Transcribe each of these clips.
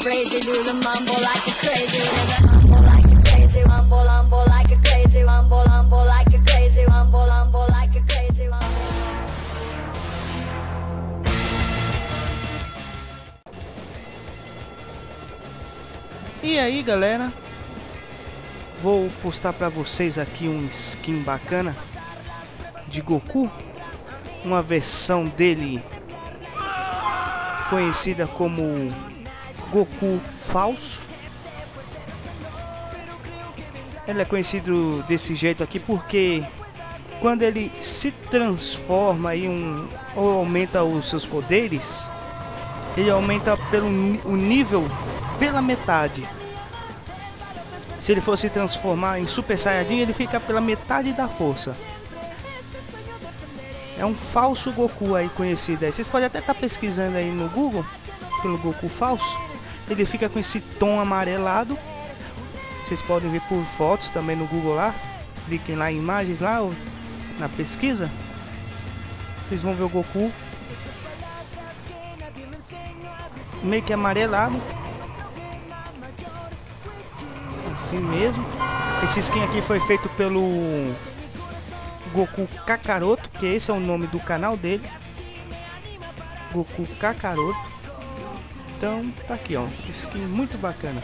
crazy, like crazy, like crazy, like crazy, like crazy, like crazy. E aí galera, vou postar pra vocês aqui um skin bacana de Goku, uma versão dele conhecida como Goku falso. Ele é conhecido desse jeito aqui porque quando ele se transforma em um ou aumenta os seus poderes, ele aumenta pelo o nível pela metade. Se ele fosse transformar em Super Saiyajin, ele fica pela metade da força. É um falso Goku aí conhecido aí. Vocês podem até estar tá pesquisando aí no Google pelo Goku falso. Ele fica com esse tom amarelado. Vocês podem ver por fotos também no Google lá. Cliquem lá em imagens lá na pesquisa. Vocês vão ver o Goku meio que amarelado. Assim mesmo. Esse skin aqui foi feito pelo Goku Kakaroto, que esse é o nome do canal dele. Goku Kakaroto. Então, tá aqui, ó. Skin muito bacana.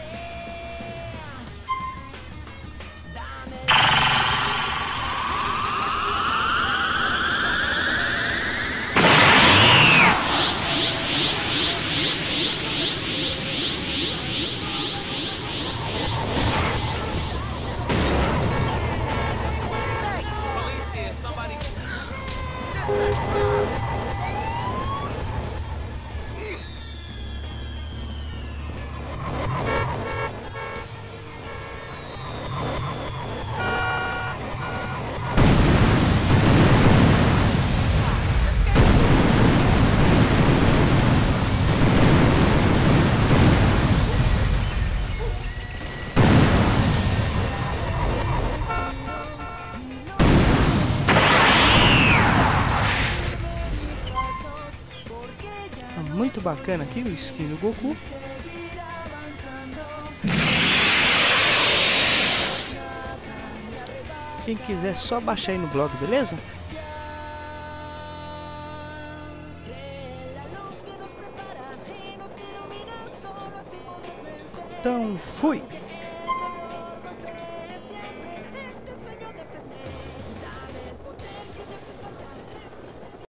Muito bacana aqui o skin do Goku. Quem quiser só baixar aí no blog, beleza? Então, fui!